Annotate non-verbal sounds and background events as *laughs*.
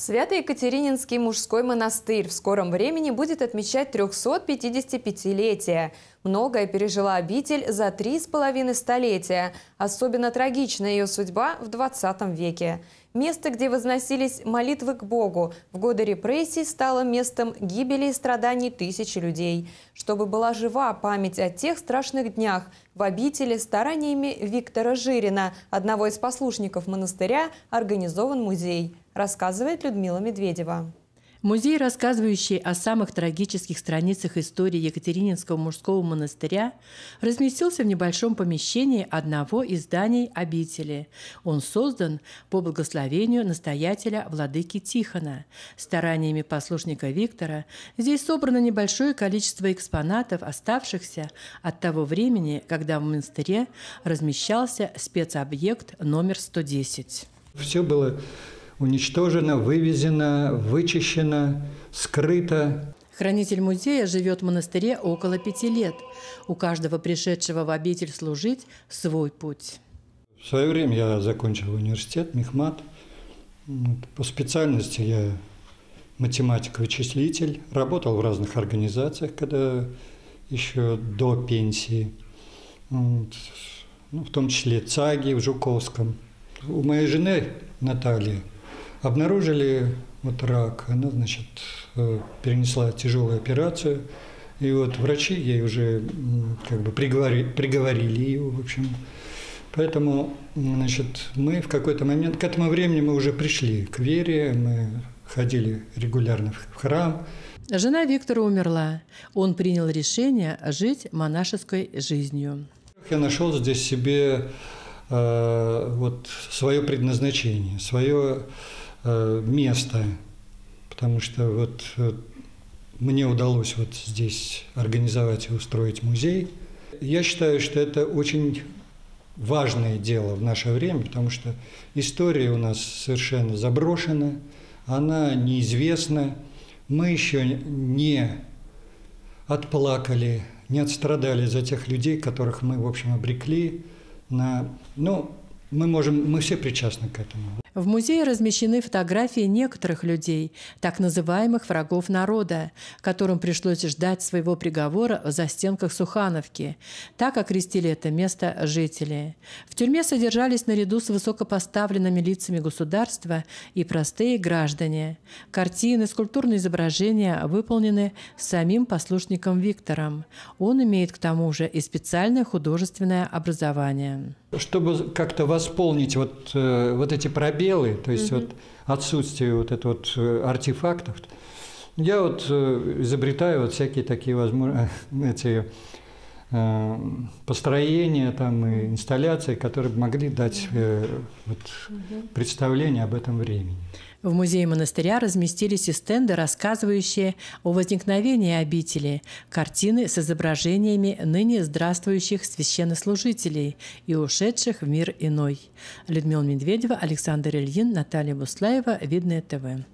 Свято-Екатерининский мужской монастырь в скором времени будет отмечать 355-летие. Многое пережила обитель за три с половиной столетия. Особенно трагична ее судьба в 20 веке. Место, где возносились молитвы к Богу, в годы репрессий стало местом гибели и страданий тысячи людей. Чтобы была жива память о тех страшных днях, в обители стараниями Виктора Жирина, одного из послушников монастыря, организован музей – рассказывает Людмила Медведева. Музей, рассказывающий о самых трагических страницах истории Екатерининского мужского монастыря, разместился в небольшом помещении одного из зданий обители. Он создан по благословению настоятеля владыки Тихона. Стараниями послушника Виктора здесь собрано небольшое количество экспонатов, оставшихся от того времени, когда в монастыре размещался спецобъект номер 110. Все было уничтожено, вывезено, вычищено, скрыто. Хранитель музея живет в монастыре около пяти лет. У каждого пришедшего в обитель служить свой путь. В свое время я закончил университет, мехмат. По специальности я математик-вычислитель. Работал в разных организациях, когда еще до пенсии. Вот. Ну, в том числе ЦАГИ в Жуковском. У моей жены Натальи Обнаружили вот рак, она, значит, э, перенесла тяжелую операцию, и вот врачи ей уже как бы приговорили, приговорили ее, в общем. Поэтому, значит, мы в какой-то момент, к этому времени мы уже пришли к вере, мы ходили регулярно в храм. Жена Виктора умерла. Он принял решение жить монашеской жизнью. Я нашел здесь себе э, вот свое предназначение, свое место, потому что вот э, мне удалось вот здесь организовать и устроить музей. Я считаю, что это очень важное дело в наше время, потому что история у нас совершенно заброшена, она неизвестна, мы еще не отплакали, не отстрадали за тех людей, которых мы, в общем, обрекли на... Ну, мы можем, мы все причастны к этому. В музее размещены фотографии некоторых людей, так называемых врагов народа, которым пришлось ждать своего приговора в застенках Сухановки. Так окрестили это место жители. В тюрьме содержались наряду с высокопоставленными лицами государства и простые граждане. Картины, скульптурные изображения выполнены самим послушником Виктором. Он имеет к тому же и специальное художественное образование. Чтобы как-то восполнить вот, э, вот эти пробелы, то есть угу. вот отсутствие вот этого вот э, артефактов. Я вот э, изобретаю вот всякие такие возможные *laughs* эти построения там и инсталляции, которые могли дать вот, представление об этом времени. В музее монастыря разместились и стенды, рассказывающие о возникновении обители, картины с изображениями ныне здравствующих священнослужителей и ушедших в мир иной. Людмила Медведева, Александр Ильин, Наталья Буслаева, Видное ТВ.